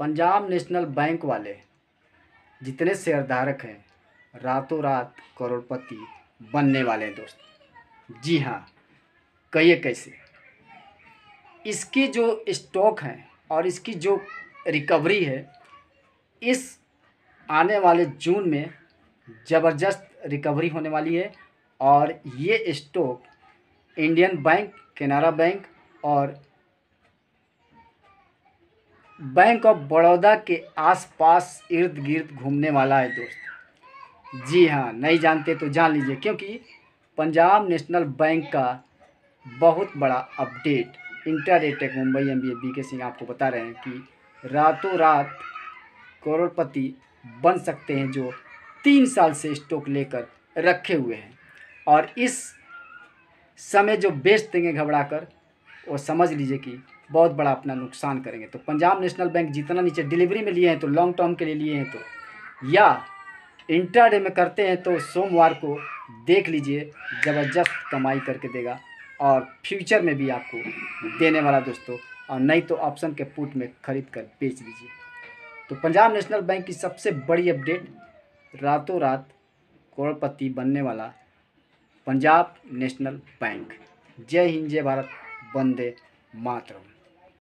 Punjab national bank वाले जितने शेयरधारक हैं, रातों रात करोड़पति बनने वाले हैं दोस्त। जी हाँ कहिए कैसे? इसकी जो स्टॉक है और इसकी जो रिकवरी है, इस आने वाले जून में ज़बरदस्त रिकवरी होने वाली है और ये stock Indian bank, Canara bank और बैंक ऑफ़ बड़ौदा के आसपास इर्द गिर्द घूमने वाला है दोस्त। जी हाँ नहीं जानते तो जान लीजिए, क्योंकि पंजाब नेशनल बैंक का बहुत बड़ा update inter tech Mumbai M B B के सिंह आपको बता रहे हैं कि रातों रात करोड़पति बन सकते हैं जो तीन साल से स्टॉक लेकर रखे हुए हैं। और इस समय जो बेच देंगे घबरा कर वो समझ लीजिए कि बहुत बड़ा अपना नुकसान करेंगे। तो पंजाब नेशनल बैंक जितना नीचे डिलीवरी में लिए हैं तो लॉन्ग टर्म के लिए लिए हैं तो या इंटरडे में करते हैं तो सोमवार को देख लीजिए, ज़बरदस्त कमाई करके देगा और फ्यूचर में भी आपको देने वाला दोस्तों, और नहीं तो ऑप्शन के पुट में खरीद कर बेच लीजिए तो पंजाब नेशनल बैंक की सबसे बड़ी अपडेट रातों रात करोड़पति बनने वाला पंजाब नेशनल बैंक। जय हिंद, जय भारत, वंदे मातरम।